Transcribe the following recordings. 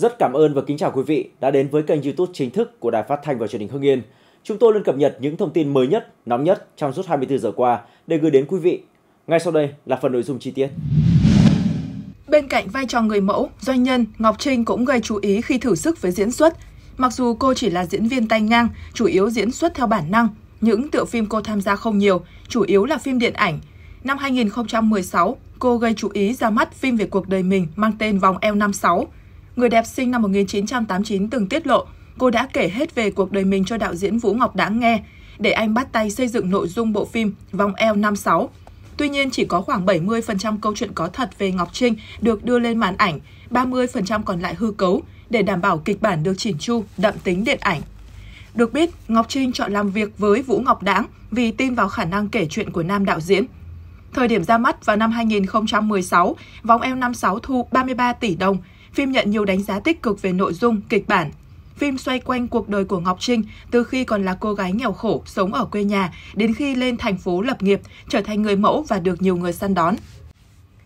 Rất cảm ơn và kính chào quý vị đã đến với kênh YouTube chính thức của Đài Phát thanh và Truyền hình Hưng Yên. Chúng tôi luôn cập nhật những thông tin mới nhất, nóng nhất trong suốt 24 giờ qua để gửi đến quý vị. Ngay sau đây là phần nội dung chi tiết. Bên cạnh vai trò người mẫu, doanh nhân, Ngọc Trinh cũng gây chú ý khi thử sức với diễn xuất. Mặc dù cô chỉ là diễn viên tay ngang, chủ yếu diễn xuất theo bản năng, những tựa phim cô tham gia không nhiều, chủ yếu là phim điện ảnh. Năm 2016, cô gây chú ý ra mắt phim về cuộc đời mình mang tên Vòng eo 56. Người đẹp sinh năm 1989 từng tiết lộ cô đã kể hết về cuộc đời mình cho đạo diễn Vũ Ngọc Đãng nghe, để anh bắt tay xây dựng nội dung bộ phim Vòng eo 56. Tuy nhiên, chỉ có khoảng 70% câu chuyện có thật về Ngọc Trinh được đưa lên màn ảnh, 30% còn lại hư cấu, để đảm bảo kịch bản được chỉn chu, đậm tính điện ảnh. Được biết, Ngọc Trinh chọn làm việc với Vũ Ngọc Đãng vì tin vào khả năng kể chuyện của nam đạo diễn. Thời điểm ra mắt vào năm 2016, Vòng eo 56 thu 33 tỷ đồng, phim nhận nhiều đánh giá tích cực về nội dung, kịch bản. Phim xoay quanh cuộc đời của Ngọc Trinh từ khi còn là cô gái nghèo khổ sống ở quê nhà đến khi lên thành phố lập nghiệp, trở thành người mẫu và được nhiều người săn đón.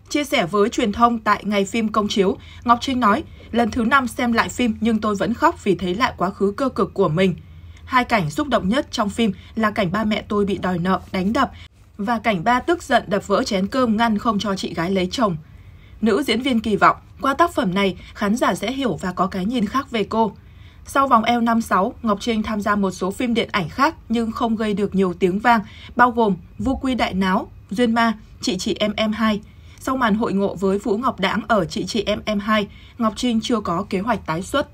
Chia sẻ với truyền thông tại ngày phim công chiếu, Ngọc Trinh nói, lần thứ năm xem lại phim nhưng tôi vẫn khóc vì thấy lại quá khứ cơ cực của mình. Hai cảnh xúc động nhất trong phim là cảnh ba mẹ tôi bị đòi nợ, đánh đập và cảnh ba tức giận đập vỡ chén cơm ngăn không cho chị gái lấy chồng. Nữ diễn viên kỳ vọng, qua tác phẩm này, khán giả sẽ hiểu và có cái nhìn khác về cô. Sau vòng eo 56, Ngọc Trinh tham gia một số phim điện ảnh khác nhưng không gây được nhiều tiếng vang, bao gồm Vu Quy Đại Náo, Duyên Ma, Chị Chị Em Em 2. Sau màn hội ngộ với Vũ Ngọc Đãng ở Chị Chị Em Em 2, Ngọc Trinh chưa có kế hoạch tái xuất.